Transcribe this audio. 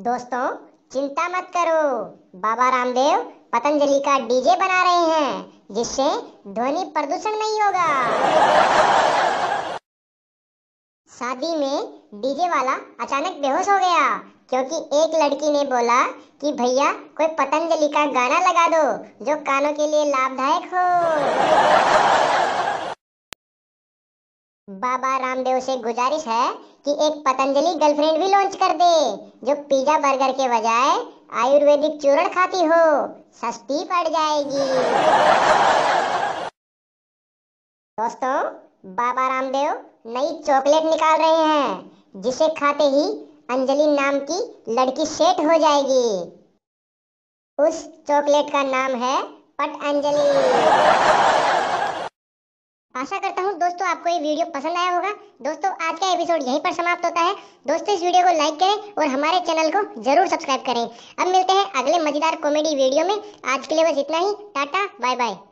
दोस्तों, चिंता मत करो। बाबा रामदेव पतंजलि का डीजे बना रहे हैं, जिससे ध्वनि प्रदूषण नहीं होगा। शादी में डीजे वाला अचानक बेहोश हो गया, क्योंकि एक लड़की ने बोला कि, भैया, कोई पतंजलि का गाना लगा दो, जो कानों के लिए लाभदायक हो। बाबा रामदेव से गुजारिश है कि एक पतंजलि गर्लफ्रेंड भी लॉन्च कर दे, जो पिज्जा बर्गर के बजाय आयुर्वेदिक चूर्ण खाती हो। सस्ती पड़ जाएगी। दोस्तों, बाबा रामदेव नई चॉकलेट निकाल रहे हैं, जिसे खाते ही अंजलि नाम की लड़की सेट हो जाएगी। उस चॉकलेट का नाम है पट अंजलि आशा करता हूँ दोस्तों आपको ये वीडियो पसंद आया होगा। दोस्तों, आज का एपिसोड यहीं पर समाप्त होता है। दोस्तों, इस वीडियो को लाइक करें और हमारे चैनल को ज़रूर सब्सक्राइब करें। अब मिलते हैं अगले मज़ेदार कॉमेडी वीडियो में। आज के लिए बस इतना ही। Tata bye bye